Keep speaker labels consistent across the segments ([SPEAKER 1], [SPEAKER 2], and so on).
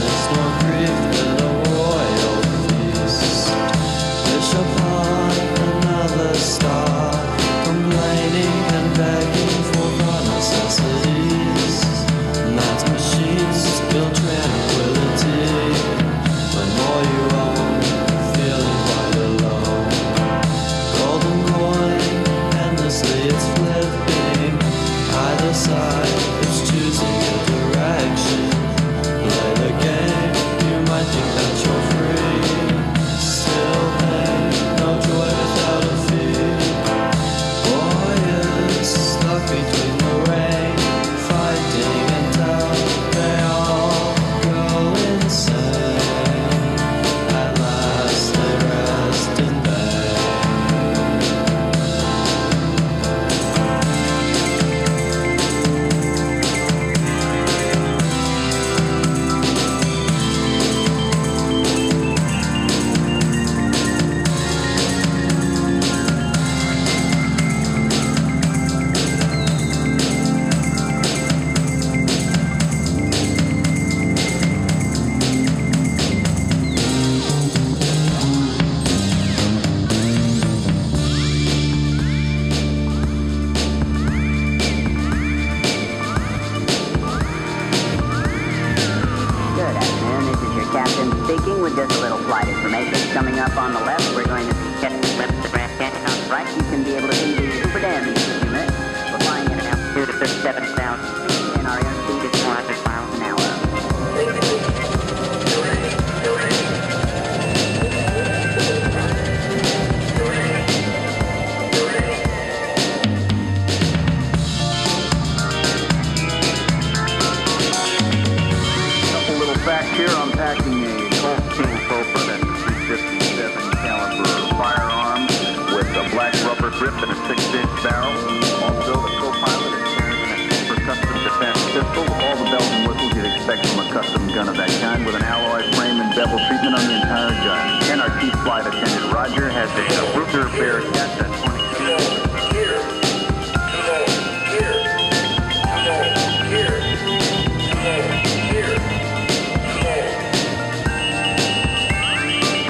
[SPEAKER 1] the
[SPEAKER 2] storm.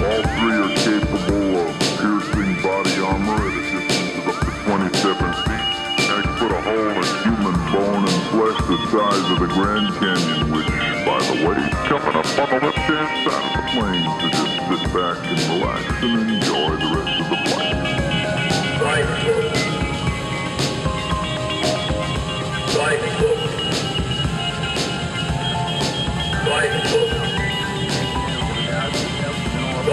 [SPEAKER 2] All
[SPEAKER 3] three are capable of piercing body armor at a up to 27 feet. and put a hole in human bone and flesh the size of the Grand Canyon, which, by the way, coming up on the left-hand side of the plains to just sit back and relax and enjoy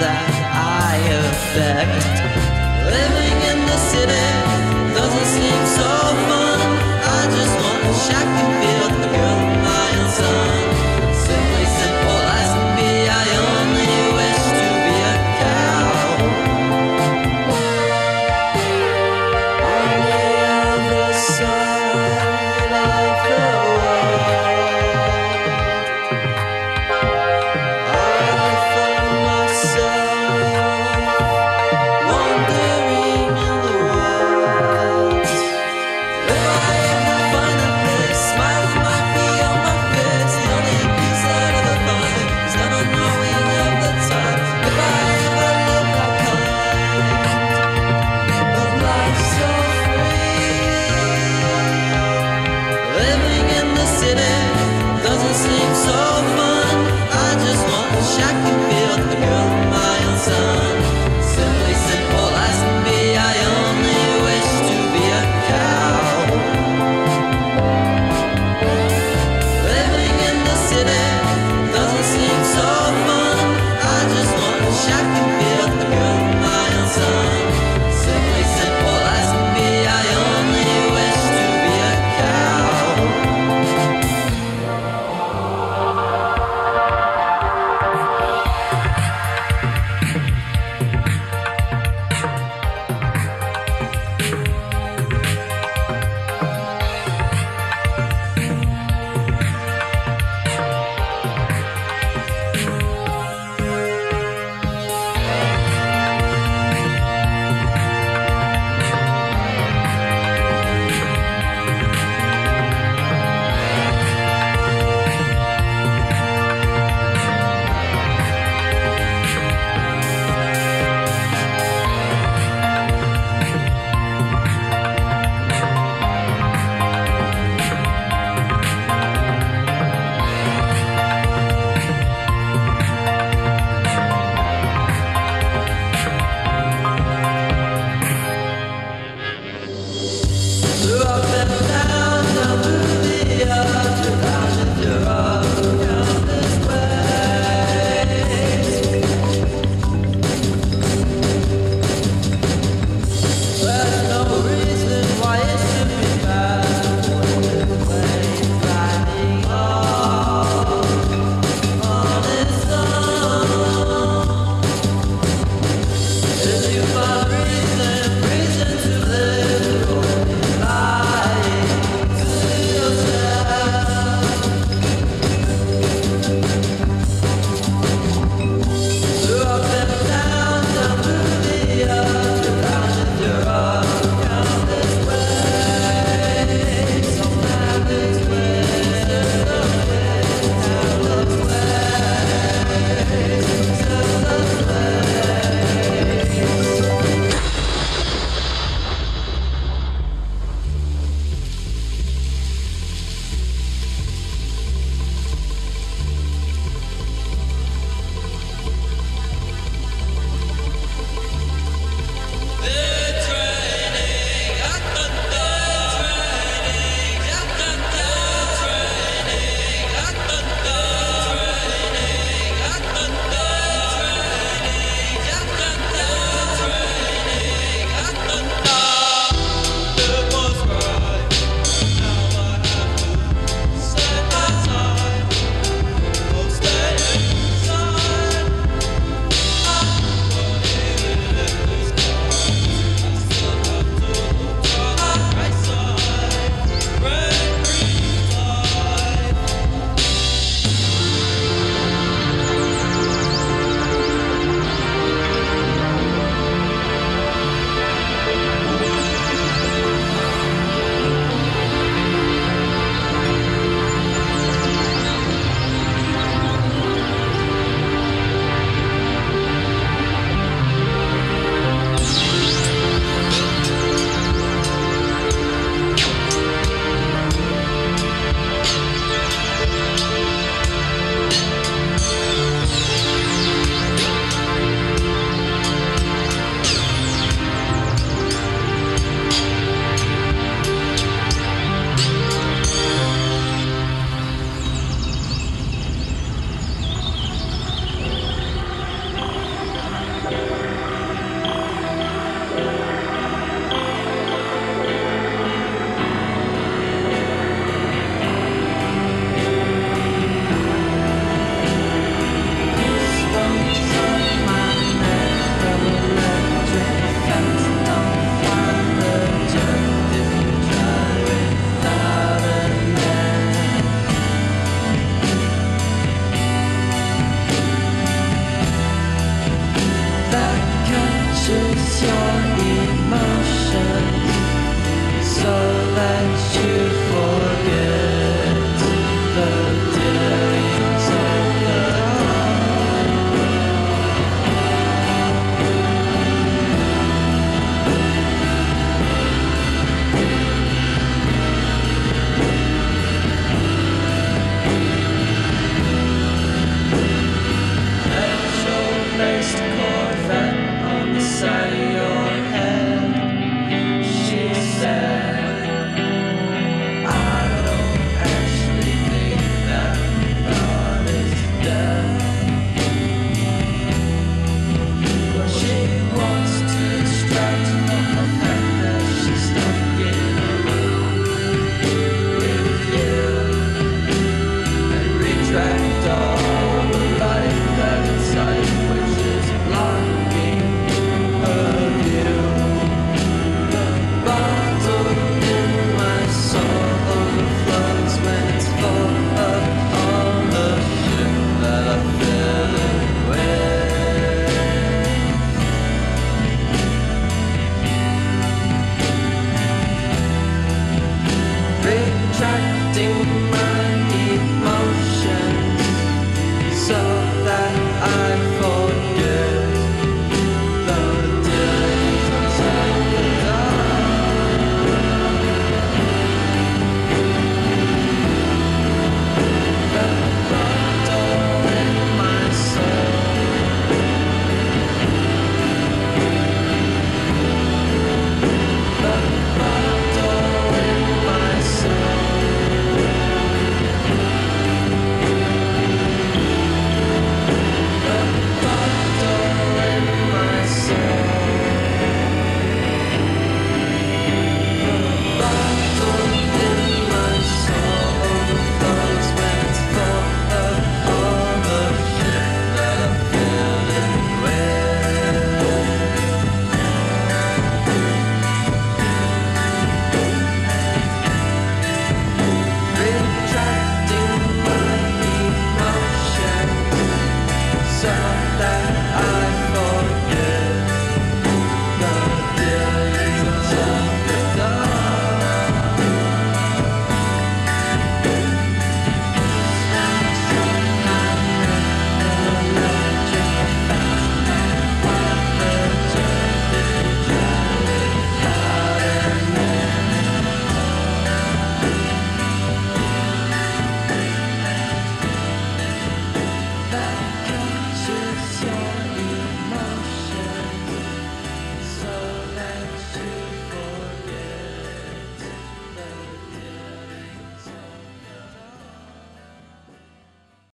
[SPEAKER 4] that I affect. Living in the city,